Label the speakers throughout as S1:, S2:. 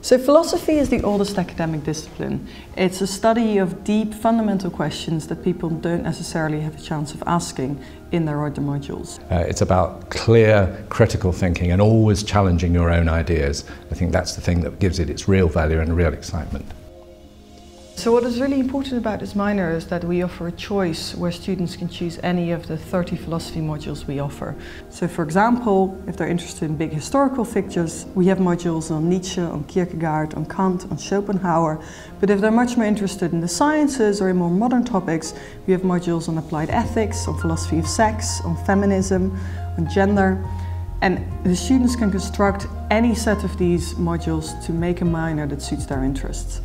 S1: So philosophy is the oldest academic discipline. It's a study of deep fundamental questions that people don't necessarily have a chance of asking in their other modules.
S2: Uh, it's about clear critical thinking and always challenging your own ideas. I think that's the thing that gives it its real value and real excitement.
S1: So what is really important about this minor is that we offer a choice where students can choose any of the 30 philosophy modules we offer. So for example, if they're interested in big historical figures, we have modules on Nietzsche, on Kierkegaard, on Kant, on Schopenhauer. But if they're much more interested in the sciences or in more modern topics, we have modules on applied ethics, on philosophy of sex, on feminism, on gender. And the students can construct any set of these modules to make a minor that suits their interests.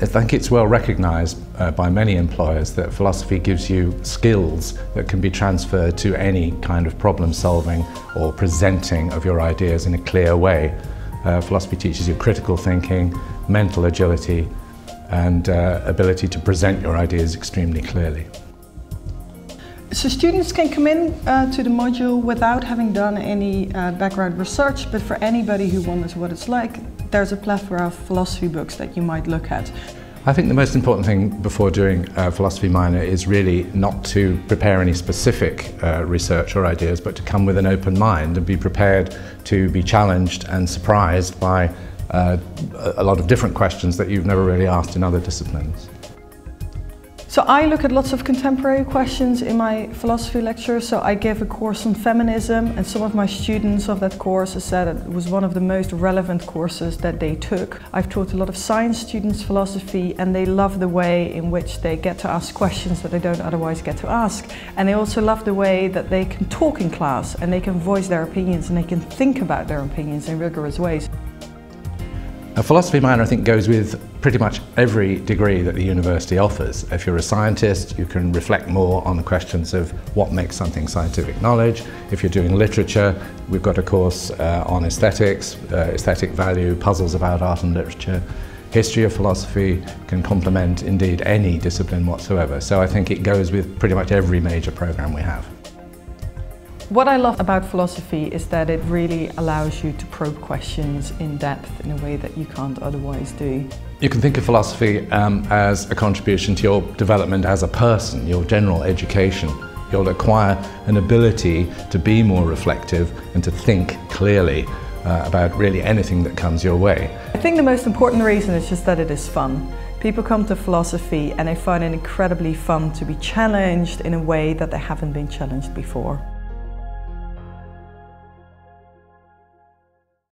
S2: I think it's well recognised uh, by many employers that philosophy gives you skills that can be transferred to any kind of problem solving or presenting of your ideas in a clear way. Uh, philosophy teaches you critical thinking, mental agility and uh, ability to present your ideas extremely clearly.
S1: So students can come in uh, to the module without having done any uh, background research, but for anybody who wonders what it's like, there's a plethora of philosophy books that you might look at.
S2: I think the most important thing before doing a philosophy minor is really not to prepare any specific uh, research or ideas, but to come with an open mind and be prepared to be challenged and surprised by uh, a lot of different questions that you've never really asked in other disciplines.
S1: So I look at lots of contemporary questions in my philosophy lecture. So I gave a course on feminism and some of my students of that course said it was one of the most relevant courses that they took. I've taught a lot of science students philosophy and they love the way in which they get to ask questions that they don't otherwise get to ask. And they also love the way that they can talk in class and they can voice their opinions and they can think about their opinions in rigorous ways.
S2: A philosophy minor I think goes with pretty much every degree that the university offers. If you're a scientist you can reflect more on the questions of what makes something scientific knowledge. If you're doing literature we've got a course uh, on aesthetics, uh, aesthetic value, puzzles about art and literature. History of philosophy can complement indeed any discipline whatsoever so I think it goes with pretty much every major program we have.
S1: What I love about philosophy is that it really allows you to probe questions in depth in a way that you can't otherwise do.
S2: You can think of philosophy um, as a contribution to your development as a person, your general education. You'll acquire an ability to be more reflective and to think clearly uh, about really anything that comes your way.
S1: I think the most important reason is just that it is fun. People come to philosophy and they find it incredibly fun to be challenged in a way that they haven't been challenged before.